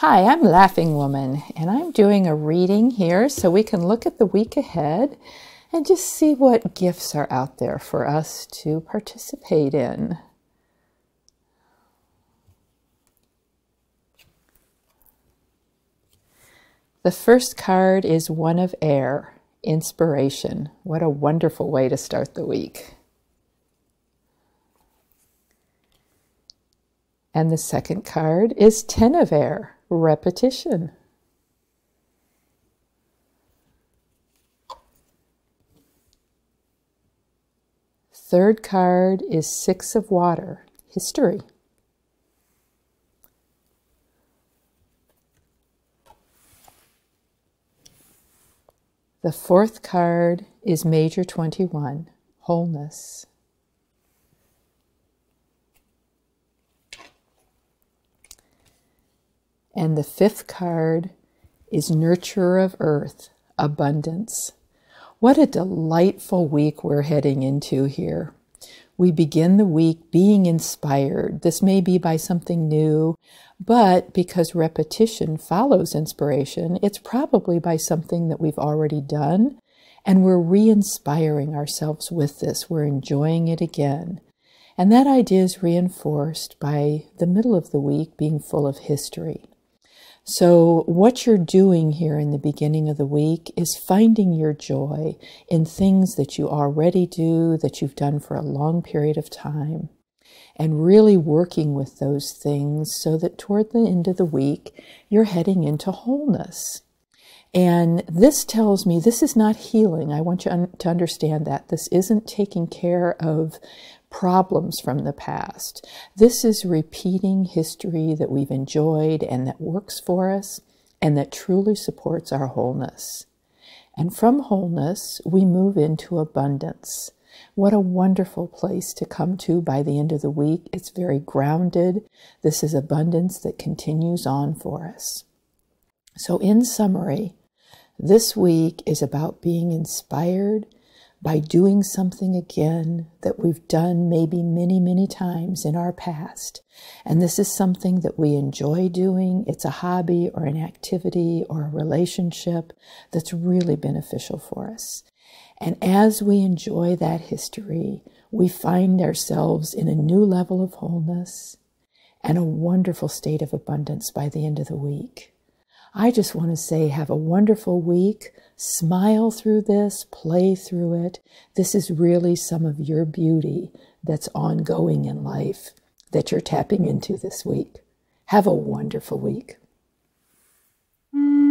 Hi, I'm Laughing Womyn, and I'm doing a reading here so we can look at the week ahead and just see what gifts are out there for us to participate in. The first card is one of air, inspiration. What a wonderful way to start the week. And the second card is ten of air, repetition. Third card is Six of Water, history. The fourth card is Major 21, wholeness. And the fifth card is Nurturer of Earth, Abundance. What a delightful week we're heading into here. We begin the week being inspired. This may be by something new, but because repetition follows inspiration, it's probably by something that we've already done, and we're re inspiring ourselves with this. We're enjoying it again. And that idea is reinforced by the middle of the week being full of history. So, what you're doing here in the beginning of the week is finding your joy in things that you already do, that you've done for a long period of time, and really working with those things so that toward the end of the week, you're heading into wholeness. And this tells me this is not healing. I want you un- to understand that. This isn't taking care of problems from the past. This is repeating history that we've enjoyed and that works for us and that truly supports our wholeness. And from wholeness, we move into abundance. What a wonderful place to come to by the end of the week. It's very grounded. This is abundance that continues on for us. So, in summary, this week is about being inspired by doing something again that we've done maybe many, many times in our past. And this is something that we enjoy doing. It's a hobby or an activity or a relationship that's really beneficial for us. And as we enjoy that history, we find ourselves in a new level of wholeness and a wonderful state of abundance by the end of the week. I just want to say, have a wonderful week. Smile through this, play through it. This is really some of your beauty that's ongoing in life that you're tapping into this week. Have a wonderful week. Mm.